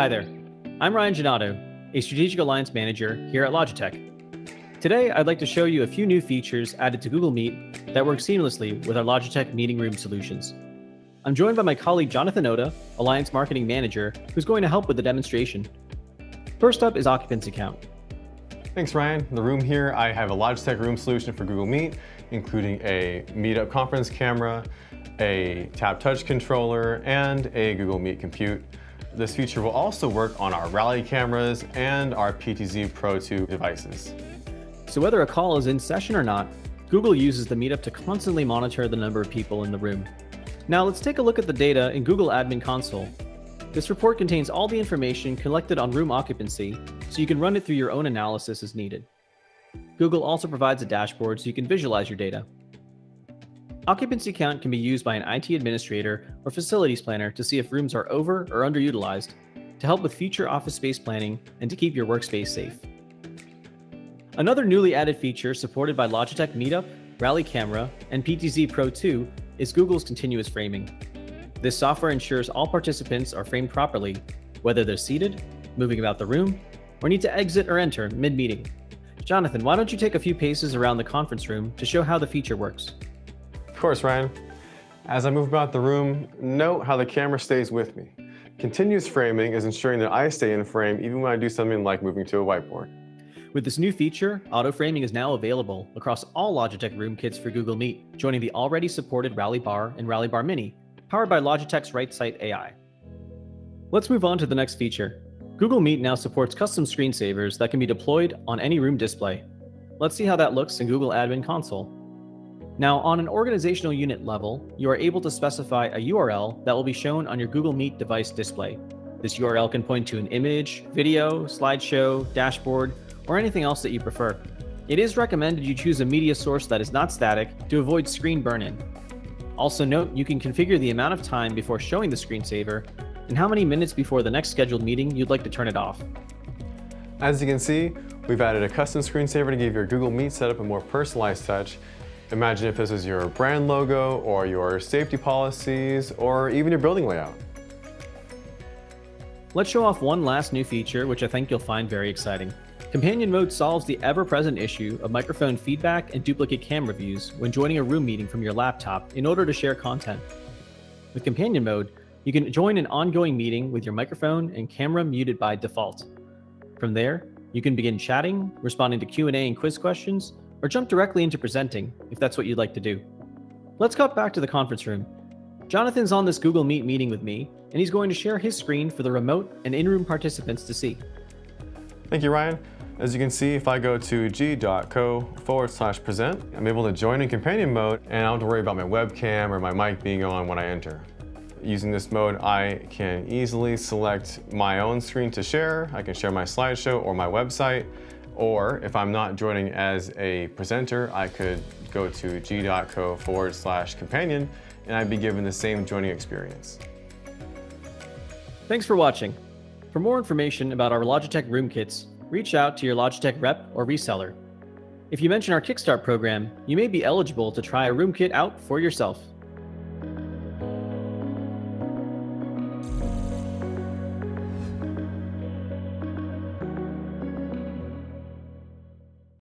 Hi there. I'm Ryan Genato, a Strategic Alliance Manager here at Logitech. Today, I'd like to show you a few new features added to Google Meet that work seamlessly with our Logitech meeting room solutions. I'm joined by my colleague Jonathan Oda, Alliance Marketing Manager, who's going to help with the demonstration. First up is Occupancy Count. Thanks, Ryan. In the room here, I have a Logitech room solution for Google Meet, including a Meetup conference camera, a Tap Touch controller, and a Google Meet compute. This feature will also work on our Rally cameras and our PTZ Pro 2 devices. So whether a call is in session or not, Google uses the Meetup to constantly monitor the number of people in the room. Now let's take a look at the data in Google Admin Console. This report contains all the information collected on room occupancy, so you can run it through your own analysis as needed. Google also provides a dashboard so you can visualize your data. Occupancy count can be used by an IT administrator or facilities planner to see if rooms are over or underutilized, to help with future office space planning and to keep your workspace safe. Another newly added feature supported by Logitech Meetup, Rally Camera, and PTZ Pro 2 is Google's continuous framing. This software ensures all participants are framed properly, whether they're seated, moving about the room, or need to exit or enter mid meeting. Jonathan, why don't you take a few paces around the conference room to show how the feature works? Of course, Ryan. As I move about the room, note how the camera stays with me. Continuous framing is ensuring that I stay in frame even when I do something like moving to a whiteboard. With this new feature, auto framing is now available across all Logitech Room kits for Google Meet, joining the already supported Rally Bar and Rally Bar Mini, powered by Logitech's RightSight AI. Let's move on to the next feature. Google Meet now supports custom screensavers that can be deployed on any room display. Let's see how that looks in Google Admin Console. Now, on an organizational unit level, you are able to specify a URL that will be shown on your Google Meet device display. This URL can point to an image, video, slideshow, dashboard, or anything else that you prefer. It is recommended you choose a media source that is not static to avoid screen burn-in. Also note you can configure the amount of time before showing the screensaver and how many minutes before the next scheduled meeting you'd like to turn it off. As you can see, we've added a custom screensaver to give your Google Meet setup a more personalized touch. Imagine if this is your brand logo or your safety policies or even your building layout. Let's show off one last new feature which I think you'll find very exciting. Companion Mode solves the ever-present issue of microphone feedback and duplicate camera views when joining a room meeting from your laptop in order to share content. With Companion Mode, you can join an ongoing meeting with your microphone and camera muted by default. From there, you can begin chatting, responding to Q&A and quiz questions, or jump directly into presenting if that's what you'd like to do. Let's cut back to the conference room. Jonathan's on this Google Meet meeting with me, and he's going to share his screen for the remote and in-room participants to see. Thank you, Ryan. As you can see, if I go to g.co forward slash present, I'm able to join in companion mode and I don't have to worry about my webcam or my mic being on when I enter. Using this mode, I can easily select my own screen to share. I can share my slideshow or my website. Or if I'm not joining as a presenter, I could go to g.co forward slash companion and I'd be given the same joining experience. Thanks for watching. For more information about our Logitech Room Kits, reach out to your Logitech rep or reseller. If you mention our Kickstart program, you may be eligible to try a room kit out for yourself.